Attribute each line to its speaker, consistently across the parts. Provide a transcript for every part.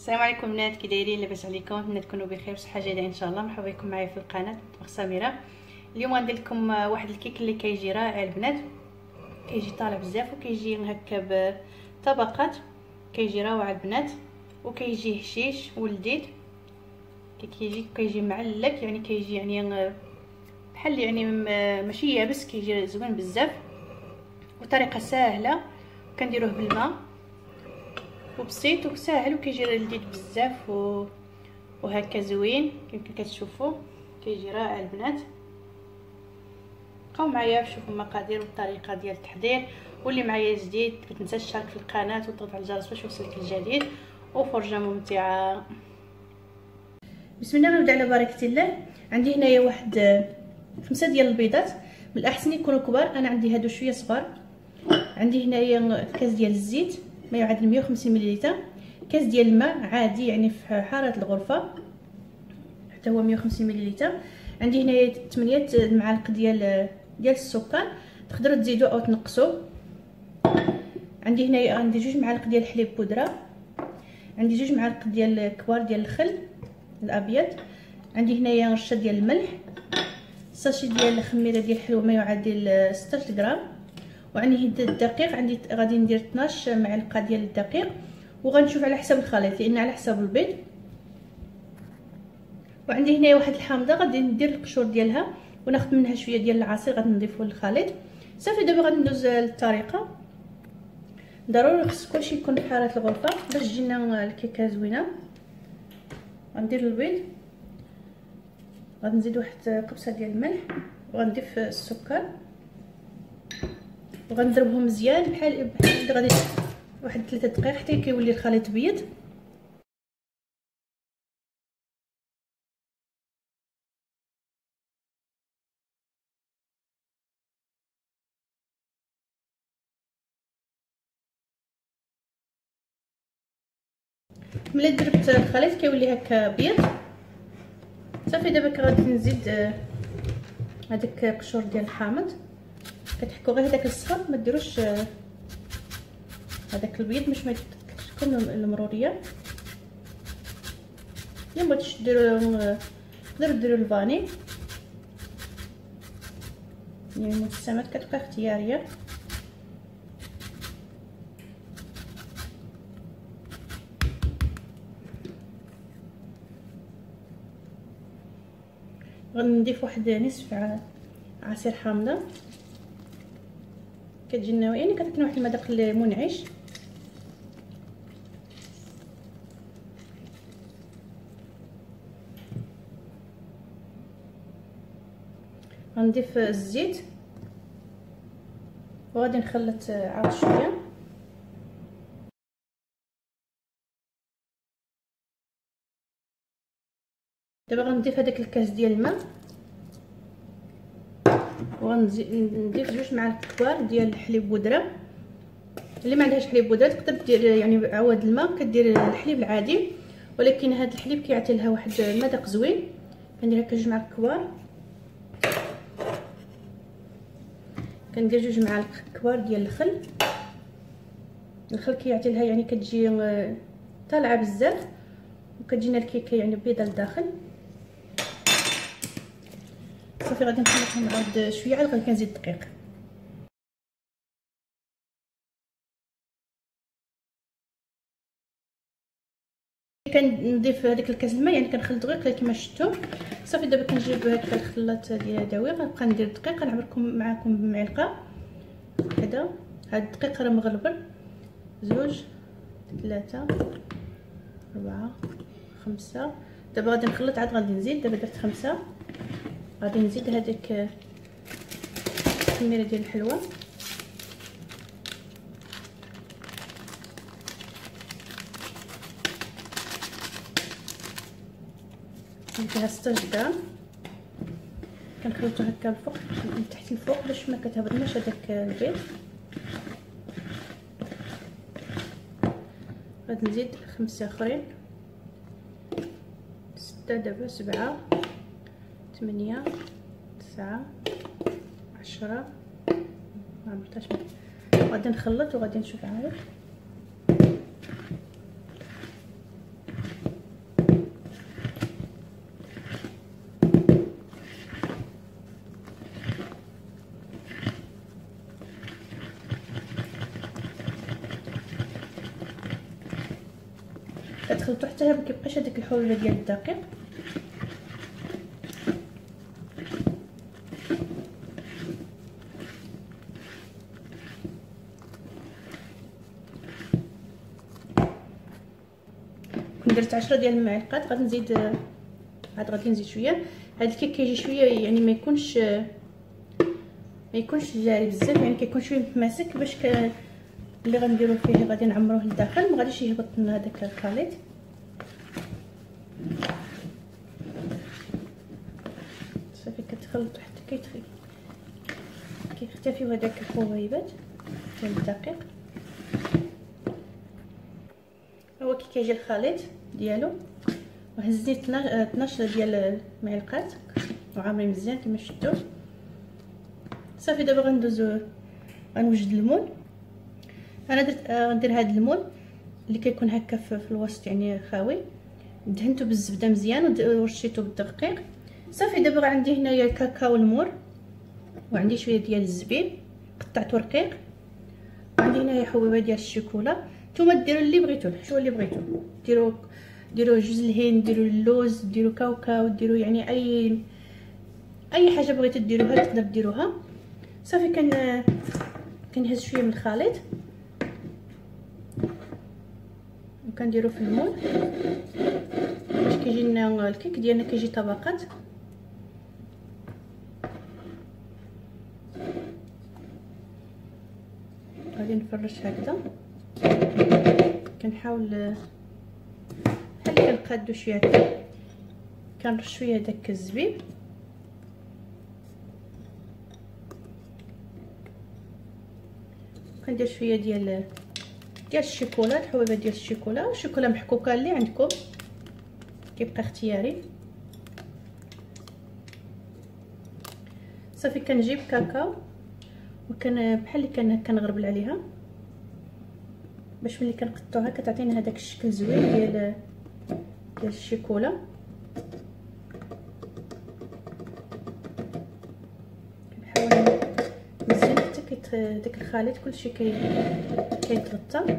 Speaker 1: السلام عليكم بنات كي دايرين لاباس عليكم نتمنى تكونوا بخير وصحة جيدة إن شاء الله. مرحبا بكم معايا في القناة طبخ سميرة. اليوم غندير لكم واحد الكيك اللي كيجي رائع البنات. كيجي طالع بزاف وكيجي هكا بطبقات كيجي روعة البنات وكيجي هشيش ولذيذ كيجي كيجي معلك يعني كيجي يعني بحال يعني ماشي يابس كيجي زوين بزاف. وطريقة سهله كنديروه بالماء. وبسيط وساهل وكيجي لذيذ بزاف و... وهكا زوين. كيمكن كتشوفوا كيجي رائع البنات. بقاو معايا شوفوا المقادير والطريقة ديال التحضير. واللي معايا جديد ما تنساش تشارك في القناة وتضغط على الجرس باش يوصلك الجديد. وفرجه ممتعة. بسم الله نبدأ على بركة الله. عندي هنايا واحد خمسة ديال البيضات. من الأحسن يكونوا كبار. أنا عندي هادو شوية صغار. عندي هنايا كاس ديال الزيت. ما يعادل 150 ملل كاس ديال الماء عادي يعني في حارة الغرفة حتى هو 150 ملل عندي هنايا 8 معالق ديال ديال السكر. تقدروا تزيدوا أو تنقصوا. عندي هنايا عندي جوج معالق ديال الحليب بودرة. عندي جوج معالق ديال الكوار ديال الخل الأبيض. عندي هنايا رشه ديال الملح. ساشي ديال الخميره ديال الحلوه ما يعادل 16 غرام. وعندي الدقيق عندي غادي ندير 12 معلقه ديال الدقيق وغنشوف على حسب الخليط لأن على حسب البيض. وعندي هنا واحد الحامضة غادي ندير القشور ديالها وناخذ منها شوية ديال العصير غادي نضيفو للخليط. صافي دابا غادي ندوز للطريقه ضروري خص كلشي يكون في حارة الغرفة باش تجينا الكيكة زوينة. غندير البيض. غادي نزيد واحد قبصه ديال الملح وغنضيف السكر. وغنضربهم مزيان بحال بحال غادي واحد ثلاثة دقائق حتى كيولي الخليط بيض. ملي دربت الخليط كيولي هكا بيض. صافي دابا غادي نزيد هذاك قشور ديال الحامض. كتحكوا غير هذاك الصفر ما ديروش هذاك البيض باش ما تكون المرورية. الا بغيتوش ديروا تقدروا ديروا الفاني. يعني المسمات كتبقى اختيارية. غنضيف واحد نصف عصير حامضة. كتجي يعني كتعطينا واحد المذاق المنعش غنضيف الزيت. وغادي نخلط عاود شوية. دابا غنضيف هذاك الكاس ديال الماء. وغنضيف جوج معالق كبار ديال الحليب بودره اللي ما عندهاش حليب بودره تقدر دير يعني عوض الماء كدير الحليب العادي. ولكن هذا الحليب كيعطي لها واحد المذاق زوين. كندير هكا جوج معالق كبار كندير جوج معالق كبار ديال الخل. الخل كيعطي لها يعني كتجي طالعة بزاف. وكتجينا الكيكة يعني بيضة لداخل. صافي غادي نخلطهم عاد شوية عاد غادي كنزيد الدقيق كنضيف هذاك الكاس الماء يعني كنخلط غير كما شفتوا صافي دابا كنجيب هذاك الخلاط ديال داوي غنبقى ندير الدقيق غنعمركم معكم بمعلقة. هذا هاد الدقيق راه مغلبر زوج ثلاثة أربعة خمسة. دابا غادي نخلط عاد غادي نزيد. دابا درت خمسة. غادي نزيد هذيك الخميره ديال الحلوة. فيها 16 غرام كنخلطو هكا الفوق من تحت الفوق باش ما كتهبطناش هذاك البيض. غادي نزيد خمسة آخرين. ستة دابا سبعة. ثمانية تسعة عشرة. ربعطاش غادي نخلط وغادي نشوف عاود كتخلطو حتى ما مكيبقاش هداك الحلول ديال الدقيق. درت عشرة ديال المعلقات غادي نزيد عاد غادي نزيد شوية. هاد الكيك كيجي شوية يعني ما يكونش ما يكونش جاري بزاف يعني كيكون شوية متماسك باش ك... اللي غنديرو فيه غادي نعمروه لداخل ما غاديش يهبط لنا هذاك الخليط. صافي كتخلطو حتى كيتخي كيختفيو هذاك الحبيبات ديال الدقيق. هو كي كيجي الخليط. ديالو. وهزيت 12 ديال المعلقات وعامرين مزيان كما شفتوا صافي دابا غندوزو غنوجد المول أنا درت آه، غندير هذا المول اللي كيكون هكا في الوسط يعني خاوي. دهنته بالزبدة مزيان ورشيته بالدقيق. صافي دابا عندي هنايا الكاكاو المور. وعندي شوية ديال الزبيب. قطعته رقيق. وعندي هنايا حبوبه ديال الشوكولا نتوما ديروا اللي بغيتو الحشوه اللي بغيتو. ديروا ديروا جوز الهند ديروا اللوز ديروا كاوكاو ديروا يعني أي أي حاجة بغيتو ديروها تقدر ديروها. صافي كان كنهز شوية من الخليط. وكنديرو في المول. باش كيجي لنا الكيك ديالنا كيجي طبقات. غادي نفرش هكذا. كنحاول كنقادو شوية كنرش شوية داك الزبيب. كندير شوية ديال ديال الشوكولا الحبيبه ديال الشوكولا الشوكولا محكوكة اللي عندكم. كيبقى اختياري. صافي كنجيب كاكاو. وكان بحال اللي كنغربل عليها. باش ملي كنقطعوها كتعطينا هذاك الشكل زوين ديال ديال الشوكولا كنحاول مزيان حتى كيت داك الخليط كلشي كي كيتغطى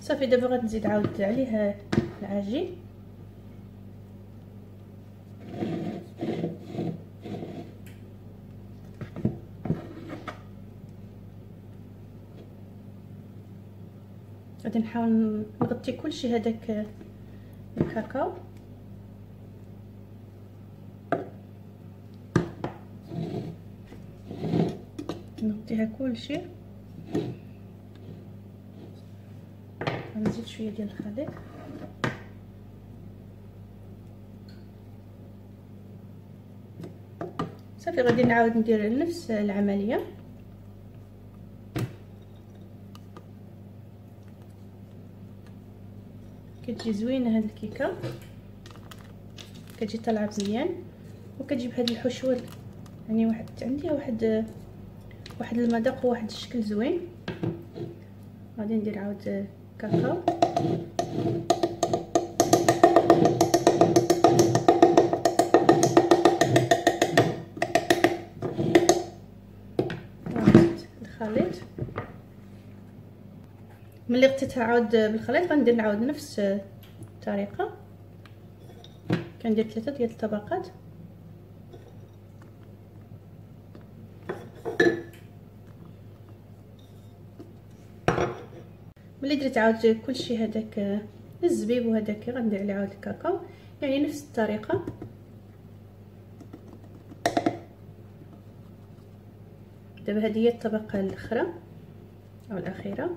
Speaker 1: صافي دابا غنزيد عاود عليه العجين غادي نحاول نغطي كلشي هذاك الكاكاو نغطيها كلشي. نزيد شوية ديال الخليط. صافي غادي نعاود ندير نفس العملية. كتجي زوينة هاد الكيكة. كتجي طالعة مزيان. وكتجيب هاد الحشوه يعني واحد عندي واحد واحد المذاق وواحد الشكل زوين. غادي ندير عاود كاكاو. الخليط. ملي غطيتها عاود بالخليط غندير نعاود نفس الطريقة. كندير ثلاثة ديال الطبقات. ملي درت عاود كلشي هذاك الزبيب وهذاك غندير عليه عاود الكاكاو. يعني نفس الطريقة. دابا هذه هي الطبقة الأخرى أو الأخيرة.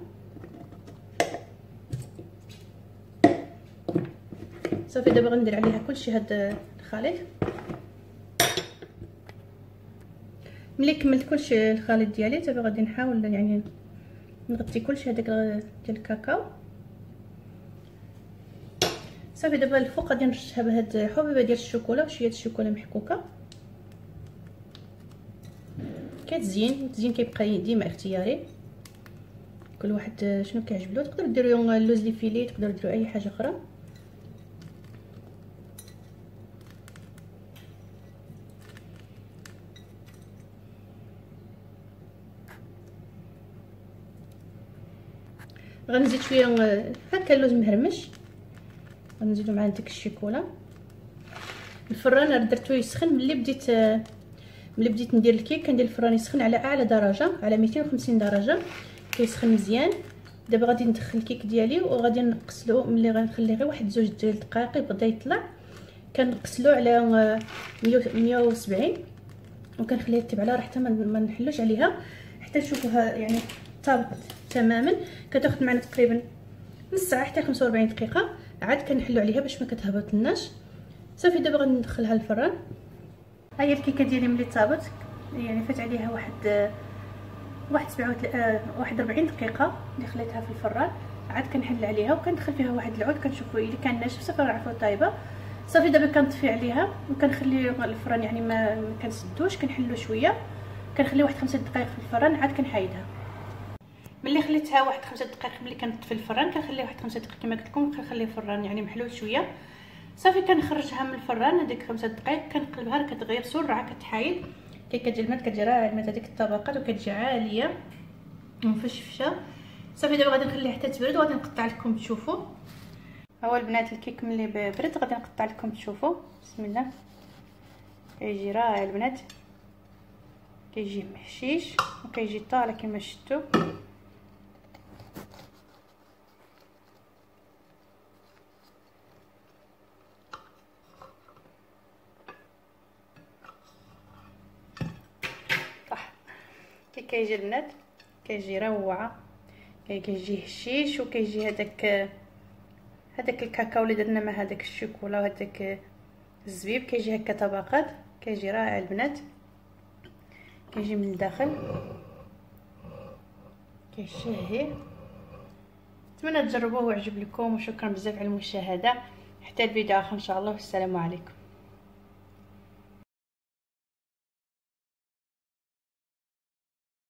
Speaker 1: صافي دابا غندير عليها كلشي هاد الخليط. ملي كملت كلشي الخليط ديالي دابا غادي نحاول يعني نغطي كلشي هذاك ديال الكاكاو. صافي دابا الفوق غادي نرشها بهاد الحبيبه ديال الشوكولا وشوية الشوكولا محكوكة. كتزين التزيين كيبقى ديما اختياري. كل واحد شنو كيعجبلو تقدروا ديروا اللوز لي فيلي تقدروا ديروا أي حاجة أخرى. غنزيد شوية هكا اللوز مهرمش. غنزيدو معاه ديك الشيكولا. الفران درتو يسخن. ملي بديت ملي بديت ندير الكيك كندير الفران يسخن على أعلى درجة على 250 درجة. كيسخن مزيان. دابا غادي ندخل الكيك ديالي وغادي نقصلو ملي غنخليه غير واحد زوج ديال الدقائق بدا يطلع كنقصلو على 170 وكنخليها تطيب على راحتها ما نحلوش عليها. حتى نشوفوها يعني طابت تماما. كتاخذ معنا تقريبا نص ساعة حتى 45 دقيقة. عاد كنحلو عليها باش ما كتهبط لناش. صافي دابا غندخلها للفران ها هي الكيكة ديالي ملي طابت يعني فات عليها واحد واحد سبعة آه واحد ربعين دقيقة اللي خليتها في الفران. عاد كنحل عليها وكندخل فيها واحد العود. كنشوفو إلا كان ناشف صافي نعرفو طايبة. صافي دابا كنطفي عليها وكنخلي الفران يعني ما, كنسدوش. كنحلو شوية. كنخلي واحد خمسة دقائق في الفران. عاد كنحايدها. ملي خليتها واحد خمسة دقائق ملي كنطفي الفران كنخليها واحد خمسة دقائق كما قلت لكم كنخلي الفران يعني محلول شوية. صافي كنخرجها من الفران هذيك خمسة دقائق كنقلبها كتغير سرعه كتحايد كي كتجي الماء كتجي راه الماء هذيك الطبقات وكتجي عالية. ومفشفشه صافي دابا غادي نخليها حتى تبرد وغادي نقطع لكم تشوفوا. هو البنات الكيك ملي برد غادي نقطع لكم تشوفوا. بسم الله. كيجي رائع البنات. كيجي محشيش وكيجي طالع كما شفتوا كيجي البنات كيجي روعة كيجي هشيش وكيجي هذاك هذاك الكاكاو اللي درنا مع هذاك الشوكولا وهذاك الزبيب. كيجي هكا طبقات كيجي رائع البنات. كيجي من الداخل كيشهي. نتمنى تجربوه ويعجب لكم وشكرا بزاف على المشاهدة. حتى الفيديو آخر إن شاء الله والسلام عليكم.